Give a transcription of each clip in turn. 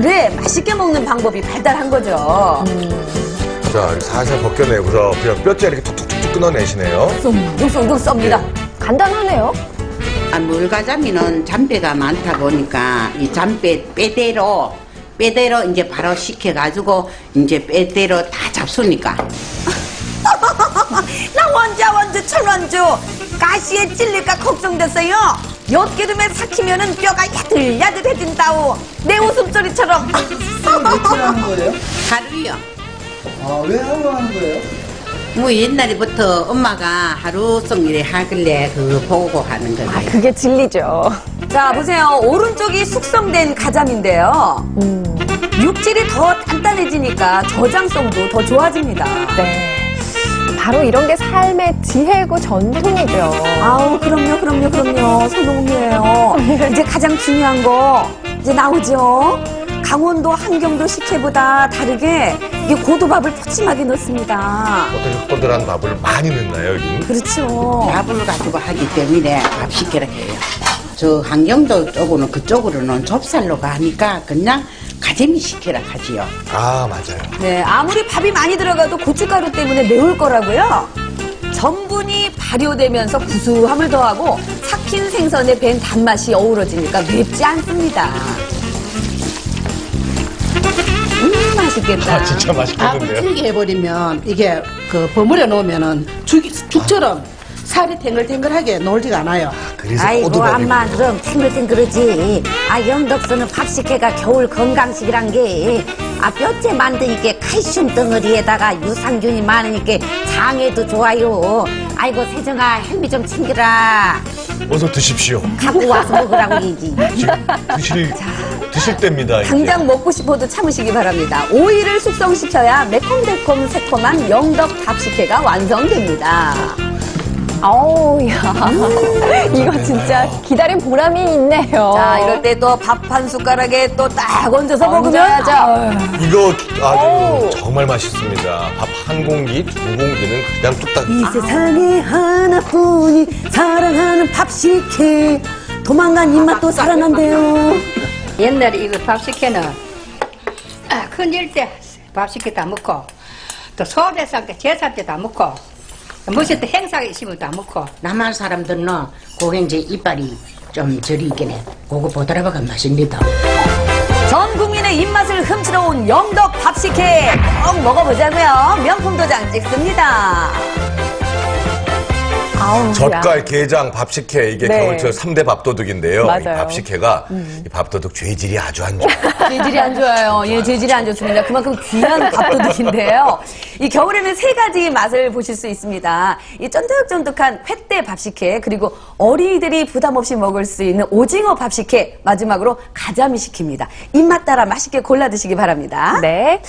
오래 맛있게 먹는 방법이 발달한 거죠. 자, 이렇게 살살 벗겨내고서 그냥 뼈째 이렇게 툭툭툭 끊어내시네요. 쏙쏙쏙 썹니다. 간단하네요. 아, 물가자미는 잔뼈가 많다 보니까 이 잔뼈 빼대로 빼대로 이제 바로 식혀가지고 이제 빼대로 다 잡수니까 나 원자 원주 철원주 가시에 찔릴까 걱정됐어요. 엿기름에 삭히면은 뼈가 야들야들해진다오. 내 웃음소리처럼. 하는 거예요? 하루요. 아, 왜 하루 하는 거예요? 뭐 옛날부터 엄마가 하루성 일에 하길래 그 보고 하는 거예요. 아, 그게 진리죠. 자, 보세요. 오른쪽이 숙성된 가자미인데요. 육질이 더 단단해지니까 저장성도 더 좋아집니다. 네. 바로 이런 게 삶의 지혜고 전통이죠. 아우, 그럼요, 그럼요, 그럼요. 소농이에요. 이제 가장 중요한 거 이제 나오죠. 강원도 한경도 식혜보다 다르게 이게 고두밥을 푸짐하게 넣습니다. 꼬들꼬들한 밥을 많이 넣나요, 여기? 그렇죠. 밥을 가지고 하기 때문에 밥 시켜라 해요. 저 한경도 쪽으로는 그쪽으로는 좁쌀로 가니까 그냥 가재미 시켜라 하지요. 아, 맞아요. 네, 아무리 밥이 많이 들어가도 고춧가루 때문에 매울 거라고요. 전분이 발효되면서 구수함을 더하고 삭힌 생선에 밴 단맛이 어우러지니까 맵지 않습니다. 음, 맛있겠다. 아, 진짜 밥을 맛있겠는데요? 튀게 해버리면 이게 그 버무려 놓으면은 죽, 죽처럼 살이 탱글탱글하게 놀지가 않아요. 그래서 아이고 암만 그럼 탱글탱글하지 아 영덕선은 밥식혜가 겨울 건강식이란 게 아 뼈째 만드니까 칼슘 덩어리에다가 유산균이 많으니까 장에도 좋아요 아이고 세정아 헬미 좀 챙기라 어서 드십시오. 갖고 와서 먹으라고 얘기 지금 드실, 드실 때입니다. 이제. 당장 먹고 싶어도 참으시기 바랍니다. 오이를 숙성시켜야 매콤달콤 새콤한 영덕 밥식혜가 완성됩니다. 아우, 야. 이거 진짜 기다린 보람이 있네요. 자, 이럴 때 또 밥 한 숟가락에 또 딱 얹어서 먹으면 얹어야죠. 이거 아주 정말 맛있습니다. 밥 한 공기, 두 공기는 그냥 뚝딱. 이 세상에 하나뿐이 사랑하는 밥식혜 도망간 입맛도 살아난대요. 옛날에 이거 밥 시켜는 아, 큰일 때 밥 시켜 다 먹고 또 소대상 때 제사 때 다 먹고 때 행사가 있으면 다 먹고 남한 사람들은 그게 이제 이빨이 좀 저리 있긴 해. 그거 보드라바가 맛있니다. 전 국민의 입맛을 훔치러 온 영덕 밥식혜 꼭 먹어보자고요. 명품 도장 찍습니다. 아우. 젓갈, 게장, 밥식혜 이게 네. 겨울철 삼대 밥도둑인데요. 이 맞아요. 음. 밥식혜가 이 밥도둑 죄질이 아주 안 좋아요. 재질이 안 좋아요. 예, 재질이 안 좋습니다. 그만큼 귀한 밥도둑인데요. 이 겨울에는 세 가지 맛을 보실 수 있습니다. 이 쫀득쫀득한 횟대 밥식혜, 그리고 어린이들이 부담 없이 먹을 수 있는 오징어 밥식혜, 마지막으로 가자미 식혜입니다. 입맛 따라 맛있게 골라 드시기 바랍니다. 네.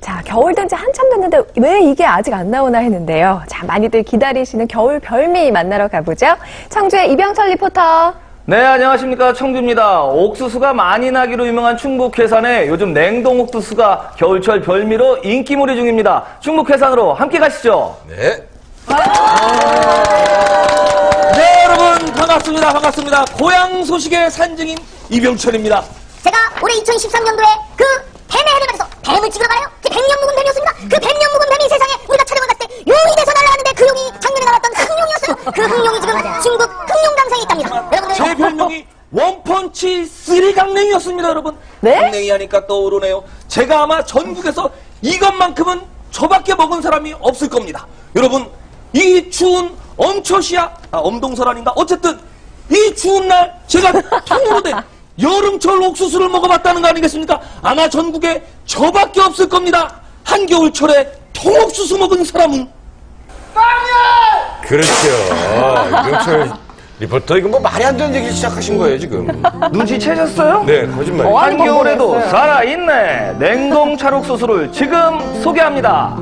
자, 겨울 된 지 한참 됐는데 왜 이게 아직 안 나오나 했는데요. 자, 많이들 기다리시는 겨울 별미 만나러 가보죠. 청주의 이병철 리포터. 네, 안녕하십니까. 청주입니다. 옥수수가 많이 나기로 유명한 충북 해산에 요즘 냉동 옥수수가 겨울철 별미로 인기몰이 중입니다. 충북 해산으로 함께 가시죠. 네. 네, 여러분 반갑습니다. 반갑습니다. 고향 소식의 산증인 이병철입니다. 제가 올해 2013년도에 그 제 별명이 one punch three 강냉이었습니다, 여러분. 네? 강냉이 하니까 떠오르네요. 제가 아마 전국에서 이것만큼은 저밖에 먹은 사람이 없을 겁니다. 여러분, 이 추운 엄초시야, 아, 엄동설 아닌가? 어쨌든, 이 추운 날 제가 통으로 된 여름철 옥수수를 먹어봤다는 거 아니겠습니까? 아마 전국에 저밖에 없을 겁니다. 한겨울철에 통옥수수 먹은 사람은 그렇죠. 이병철 리포터 이거 뭐 말이 안 되는 얘기를 시작하신 거예요, 지금. 눈치채셨어요? 네, 거짓말. 어, 한겨울에도 살아있네 냉동 찰옥수수를 지금 소개합니다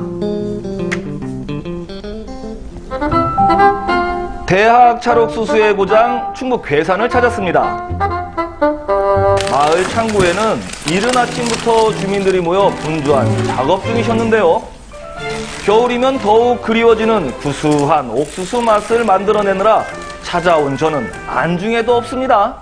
대학 찰옥수수의 고장 충북 괴산을 찾았습니다 마을 창고에는 이른 아침부터 주민들이 모여 분주한 작업 중이셨는데요 겨울이면 더욱 그리워지는 구수한 옥수수 맛을 만들어내느라 찾아온 저는 안중에도 없습니다